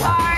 sorry.